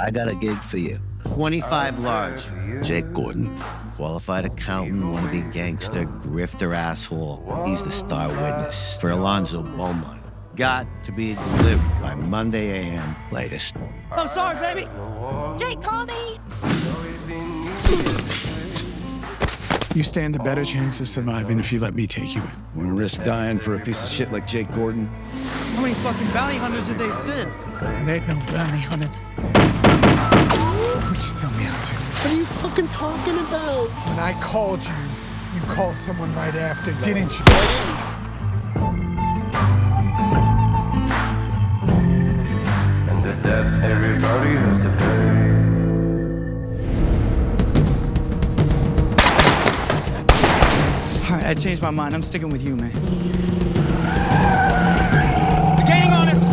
I got a gig for you. 25 large. Jake Gordon. Qualified accountant, wannabe gangster, grifter asshole. He's the star witness for Alonzo Beaumont. Got to be delivered by Monday a.m. latest. I'm sorry, baby. Jake, call me. You stand a better chance of surviving if you let me take you in. Wanna risk dying for a piece of shit like Jake Gordon? How many fucking bounty hunters did they send? They ain't no bounty hunting. Who'd you sell me out to? What are you fucking talking about? When I called you, you called someone right after, didn't you? And the debt everybody has to pay. All right, I changed my mind. I'm sticking with you, man. They're gaining on us.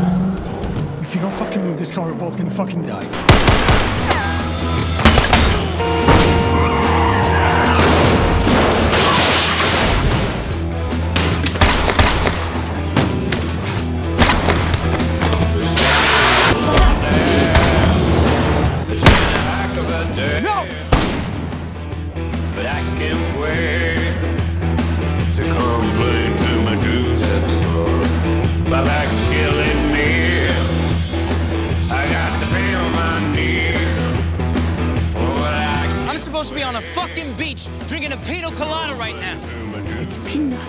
If you don't fucking move this car, we're both gonna fucking die. No! But I can't wait supposed to be on a fucking beach drinking a pina colada right now. It's peanut.